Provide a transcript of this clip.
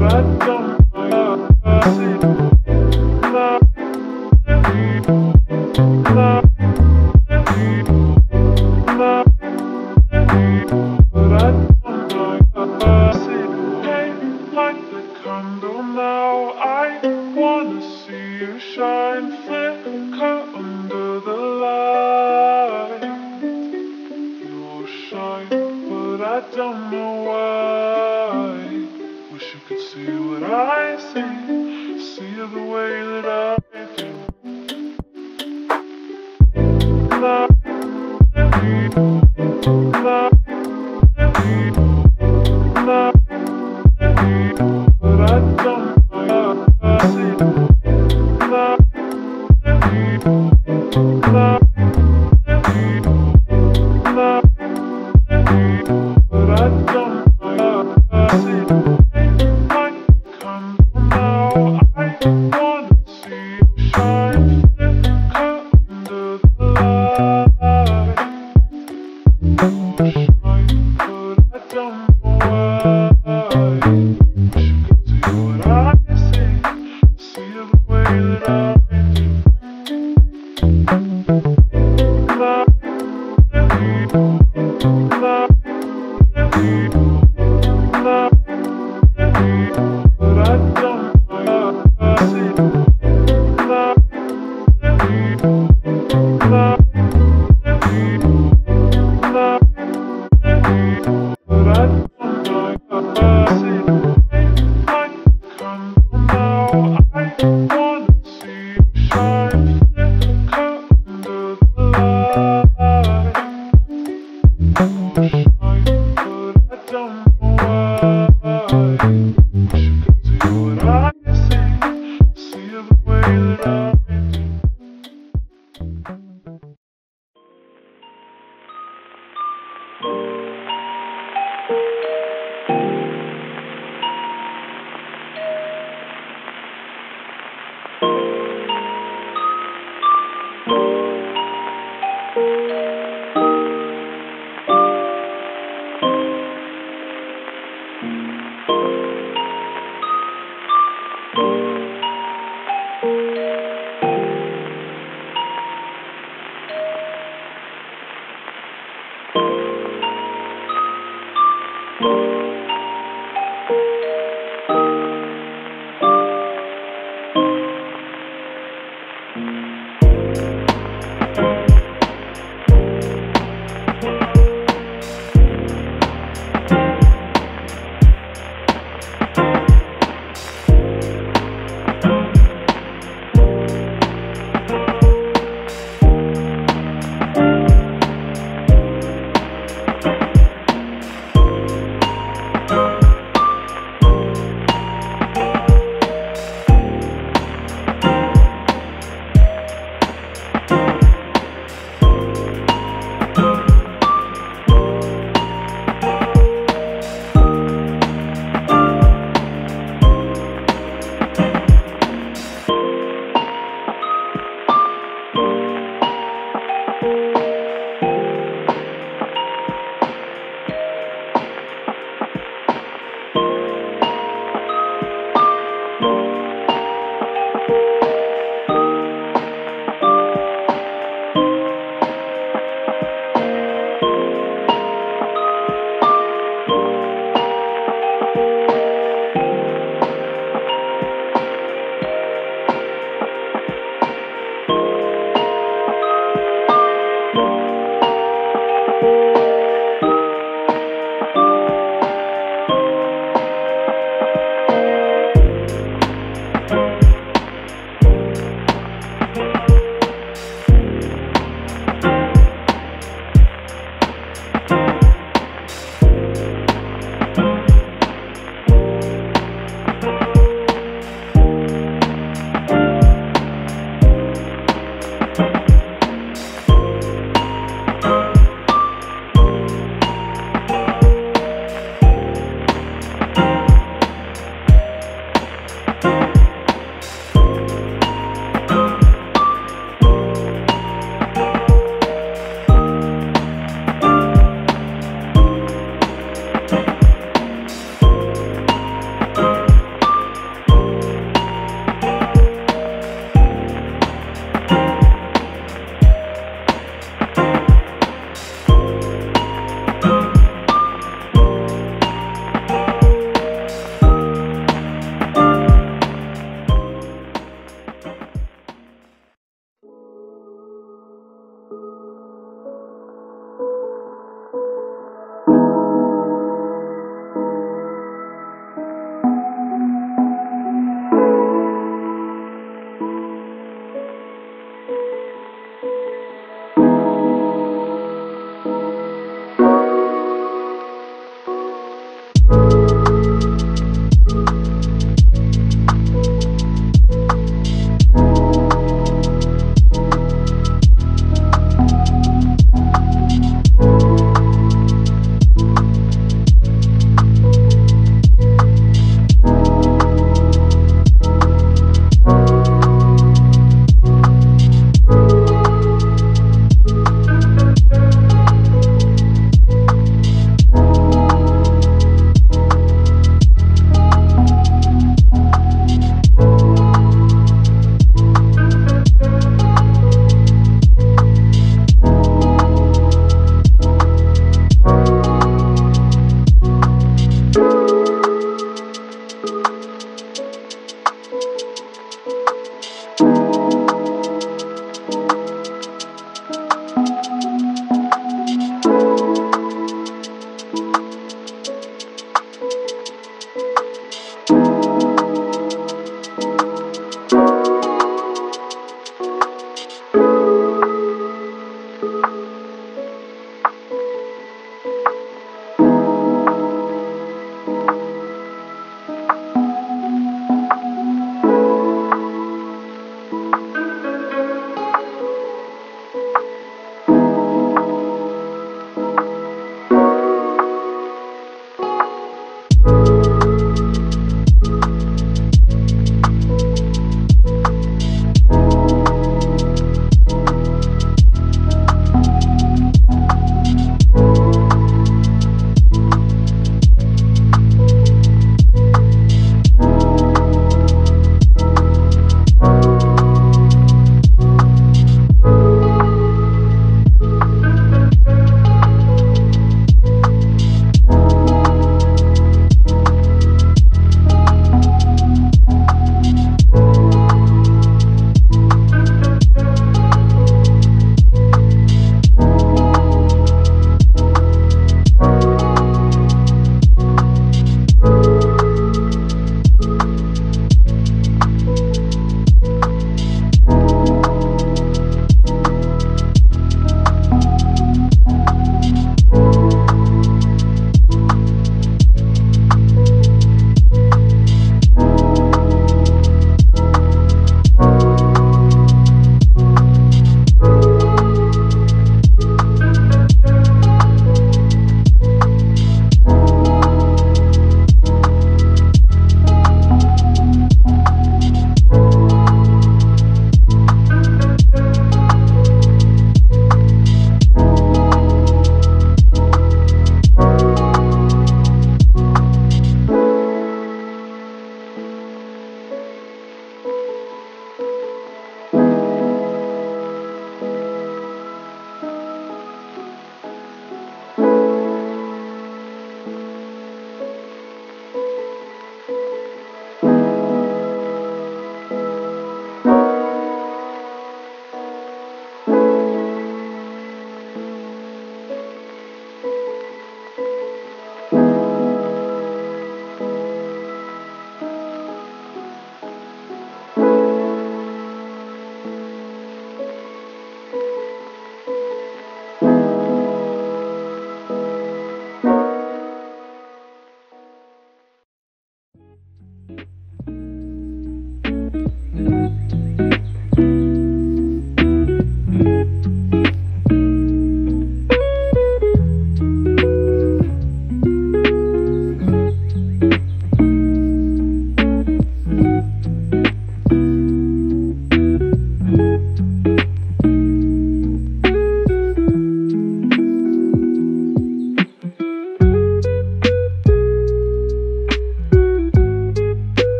don't I Thank you.